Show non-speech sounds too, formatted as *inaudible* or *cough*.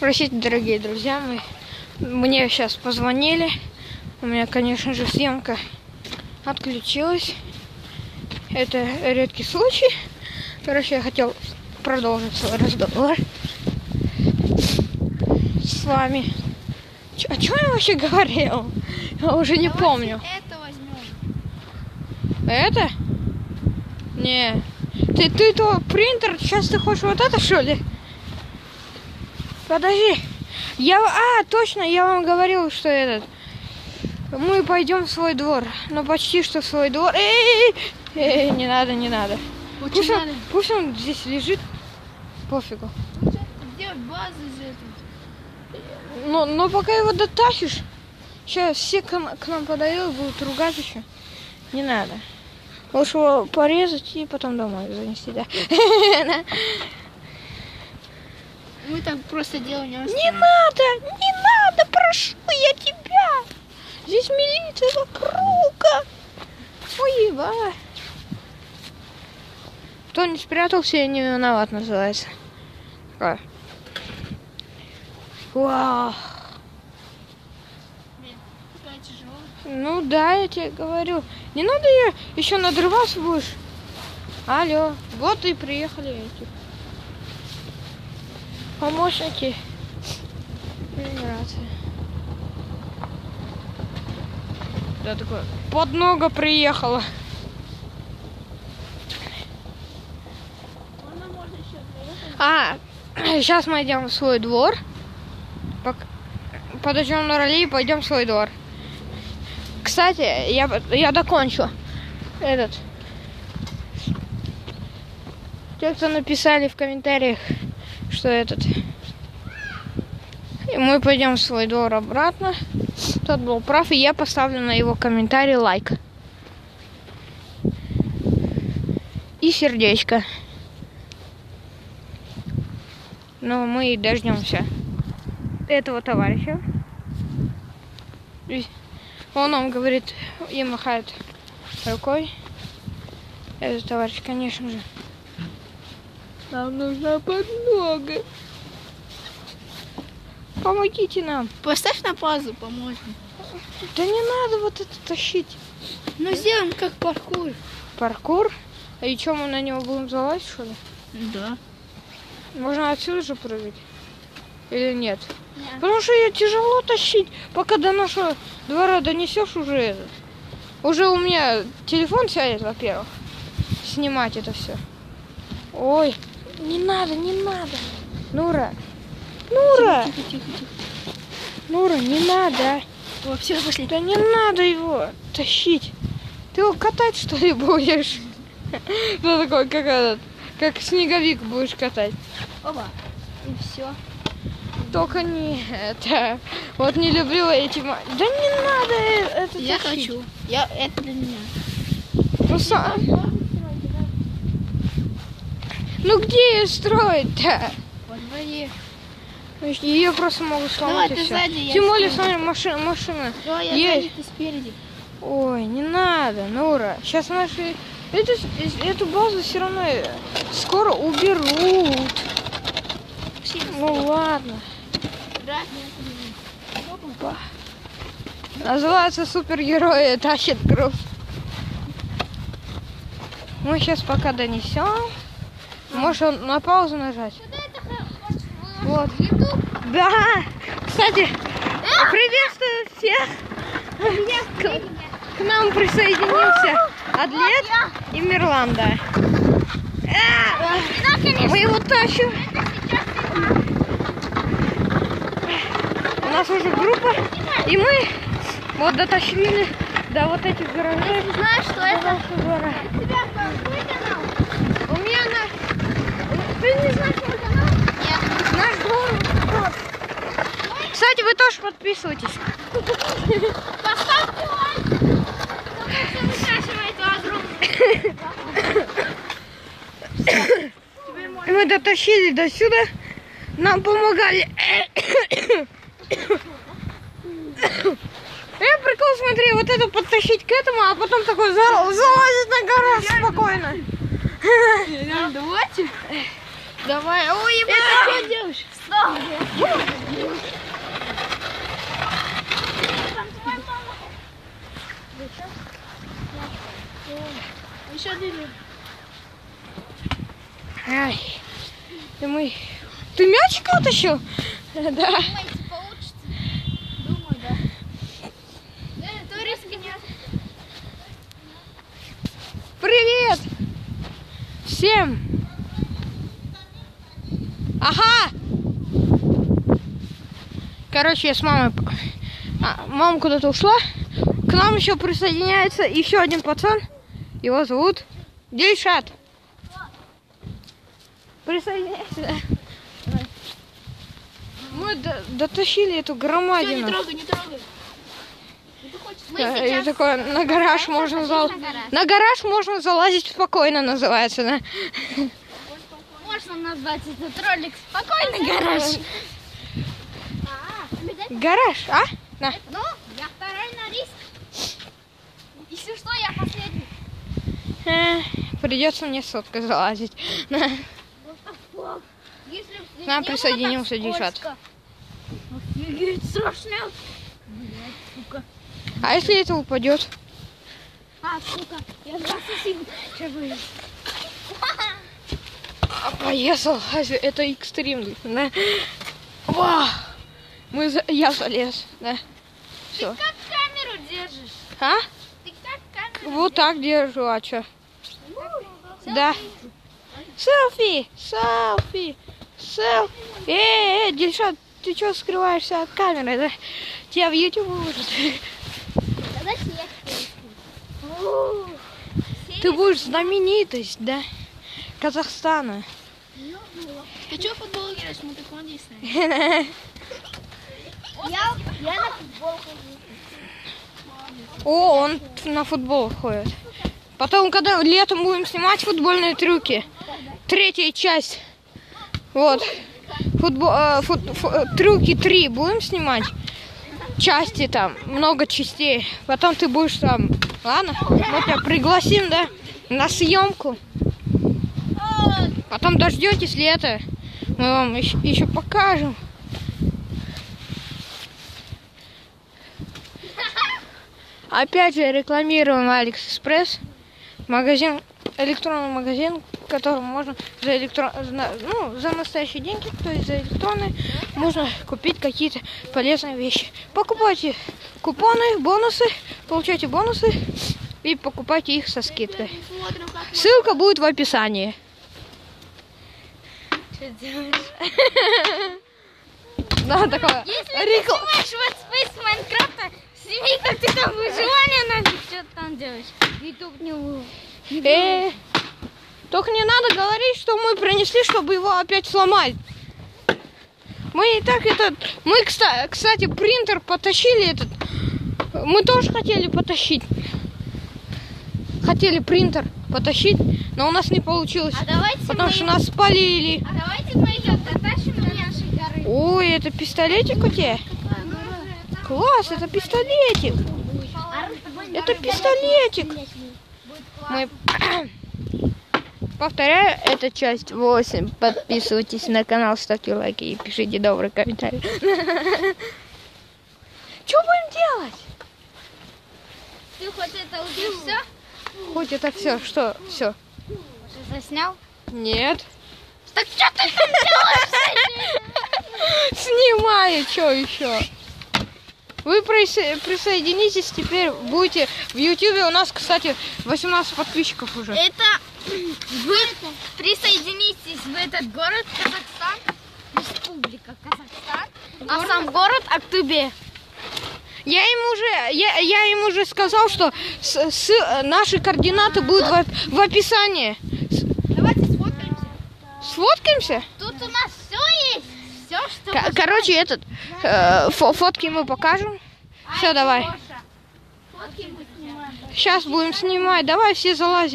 Простите, дорогие друзья, мы, мне сейчас позвонили. У меня, конечно же, съемка отключилась. Это редкий случай. Короче, я хотел продолжить свой разговор с вами. Ч- о чем я вообще *laughs* говорил? Я уже не помню. Это возьмем. Это? Не. Ты, ты то принтер, сейчас ты хочешь вот это, что ли? Подожди. Я, а, точно, я вам говорил, что этот. Мы пойдем в свой двор. Ну, почти что в свой двор. Эй, эй, не надо, не надо. Пусть Очень он, надо. пусть он здесь лежит. Пофигу. Базу из этого. Но, но пока его дотащишь, сейчас все к, к нам подойдут, будут ругать еще. Не надо. Лучше его порезать и потом домой занести, да. *laughs* Мы так просто делаем не Не надо, не надо, прошу я тебя. Здесь милиция вокруг. Ой, еба. Кто не спрятался, я не виноват, называется. Вау. Такая тяжелая. Ну да, я тебе говорю. Не надо я еще надрываться будешь. Алло, вот и приехали эти. Помощники. Миграция. Да такое. Поднога приехала. А, *clears throat* сейчас мы идем в свой двор. Подождем на роли и пойдем в свой двор. Кстати, я, я докончу. Этот. Те, кто написали в комментариях, что этот. И мы пойдем в свой двор обратно. Тот был прав, и я поставлю на его комментарий лайк. И сердечко. Но мы и дождемся этого товарища. И Он нам говорит и махает рукой. Этот товарищ, конечно же. Нам нужна поднога. Помогите нам. Поставь на паузу, поможем. Да не надо вот это тащить. Ну сделаем как паркур. Паркур. А и что, мы на него будем залазить, что ли? Да. Можно отсюда же прыгать? Или нет? Потому что ее тяжело тащить, пока до нашего двора донесешь уже этот. Уже у меня телефон сядет, во-первых, снимать это все. Ой, не надо, не надо. Нура, Нура, Тихо, тихо, тихо. Нура, не надо. О, все, пошли. Да не надо его тащить. Ты его катать что ли *laughs* будешь? Ну такой, как этот, как снеговик будешь катать. Оба. И все. Только не это. Вот не люблю эти... Да не надо э- это Я тащить. хочу. Я, это для меня. Ну, сам- ну где ее строить-то? Во дворе. Ее просто могут сломать Давай, и все. сзади, Тем более, смотри, машина, машина. Давай, я Есть. сзади, ты спереди. Ой, не надо, Нура. Сейчас наши... Эту, эту базу все равно э, скоро уберут. Ну ладно. Опа. Называется супергерои тащит груз. Мы сейчас пока донесем. Можешь он на паузу нажать? Вот. Да. Кстати, приветствую всех. К, к нам присоединился Адлет и Мирланда. А, Мы его тащим. У нас уже группа, и мы вот дотащили до вот этих гаражей. Знаешь, что нашего двора. тебя какой канал? У меня на... Ты не знаешь мой канал? Нет. Наш вот. Кстати, вы тоже подписывайтесь. Поставьте лайк. Мы дотащили до сюда. Нам помогали. Я прикол, смотри, вот это подтащить к этому, а потом такой зал- залазить на гараж спокойно. Давайте. Давай. Ой, его что делаешь? Стоп. Еще один. Ай, ты мой. Ты мячик утащил? *laughs* Да. Думаете, получится? Думаю, да. Да, то риска нет. Привет! Всем! Ага! Короче, я с мамой... А, мама куда-то ушла. К нам еще присоединяется еще один пацан. Его зовут Дельшат. Присоединяйся. Мы до- дотащили эту Все, не громадину. трогай, не трогай. Мы Да, и такое на гараж можно зал... На гараж можно залазить спокойно, называется, да? Можно назвать этот ролик «Спокойный гараж». А. Гараж, а? На. Ну, я второй на риск. Если что, я последний. Э, придется мне соткой залазить. На. Если К нам присоединился скользко. Офигеть, страшно. А если это упадет? А, сука, я за сосед. Че вы? А, Поехал. Это экстрим. Да. Ва! Мы за... Я залез. Да. Ты Все. как камеру держишь? А? Ты как камеру Вот так держу, а что? Да. Селфи! Селфи! Селфи! Эй, эй, Дильшат, ты что скрываешься от камеры? Да? Тебя в YouTube выложат. Я Ты будешь знаменитость, да? Казахстана. Ты что футбол играешь? Мы так *laughs* Я, я на футбол хожу. О, он на футбол ходит. Потом, когда летом будем снимать футбольные трюки, третья часть. Вот. Футбол, э, фут- фу- э, трюки 3 будем снимать. Части там, много частей. Потом ты будешь там. Ладно, мы тебя пригласим, да, на съемку. Потом дождетесь лета. Мы вам еще, еще покажем. Опять же рекламируем Алиэкспресс. Магазин, электронный магазин, в котором можно за, электрон, ну, за настоящие деньги, то есть за электронные, можно купить какие-то полезные вещи. Покупайте купоны, бонусы, получайте бонусы и покупайте их со скидкой. Ссылка будет в описании. Что делаешь? *laughs* Да, такое. Если рекла- ты снимаешь вот Space Майнкрафта, сними, как ты там выживание надо, что ты там делаешь. Ютуб не Э, только не надо говорить, что мы принесли, чтобы его опять сломать. Мы и так этот... Мы, кста- кстати, принтер потащили этот. Мы тоже хотели потащить. Хотели принтер потащить, но у нас не получилось. А давайте Потому мы... что нас спалили. А давайте мы ее дотащим до нашей горы. Ой, это пистолетик у тебя? Класс, это пистолетик. Это пистолетик. Мы... Повторяю, это часть 8. Подписывайтесь на канал, ставьте лайки и пишите добрый комментарий. Что будем делать? Ты хоть это уже все? Хоть это все, что? Все. Уже заснял? Нет. Так что ты там *laughs* Снимаю, что еще? Вы присо- присоединитесь теперь, будете в Ютубе. У нас, кстати, 18 подписчиков уже. Это *clears throat* вы присоединитесь в этот город Казахстан, Республика Казахстан, а сам город Актубе. Я им уже, я, я им уже сказал, что с- с- наши координаты будут в, в описании. Давайте сфоткаемся. Сфоткаемся? Тут у нас все есть, все, что Ко- вы короче, этот э, фо- фотки мы покажем. А, Все, давай. Сейчас будем снимать. Давай все залазить.